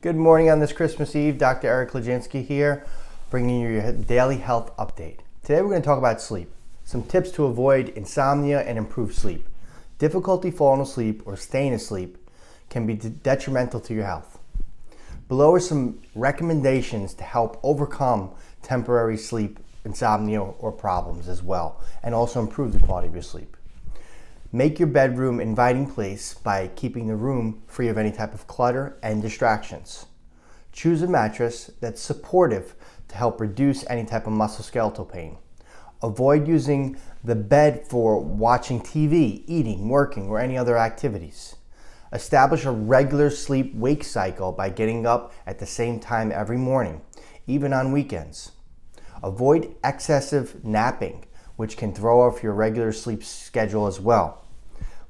Good morning on this Christmas Eve. Dr. Eric Chludzinski here, bringing you your daily health update. Today we're going to talk about sleep, some tips to avoid insomnia and improve sleep. Difficulty falling asleep or staying asleep can be detrimental to your health. Below are some recommendations to help overcome temporary sleep insomnia or problems as well, and also improve the quality of your sleep. Make your bedroom inviting place by keeping the room free of any type of clutter and distractions. Choose a mattress that's supportive to help reduce any type of musculoskeletal pain. Avoid using the bed for watching TV, eating, working, or any other activities. Establish a regular sleep wake cycle by getting up at the same time every morning, even on weekends. Avoid excessive napping which can throw off your regular sleep schedule as well.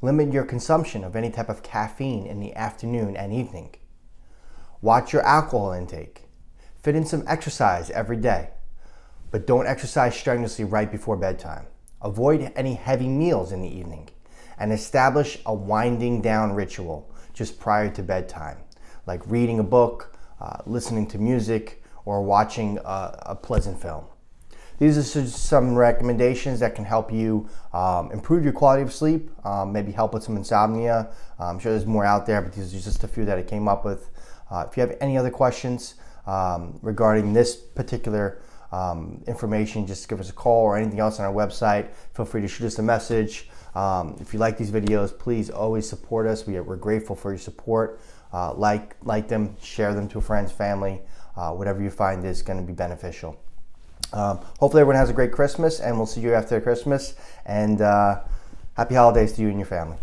Limit your consumption of any type of caffeine in the afternoon and evening. Watch your alcohol intake. Fit in some exercise every day, but don't exercise strenuously right before bedtime. Avoid any heavy meals in the evening and establish a winding down ritual just prior to bedtime, like reading a book, uh, listening to music, or watching a, a pleasant film. These are some recommendations that can help you um, improve your quality of sleep, um, maybe help with some insomnia. I'm sure there's more out there, but these are just a few that I came up with. Uh, if you have any other questions um, regarding this particular um, information, just give us a call or anything else on our website. Feel free to shoot us a message. Um, if you like these videos, please always support us. We are, we're grateful for your support. Uh, like, like them, share them to friend's family. Uh, whatever you find is going to be beneficial. Um, hopefully, everyone has a great Christmas, and we'll see you after Christmas. And uh, happy holidays to you and your family.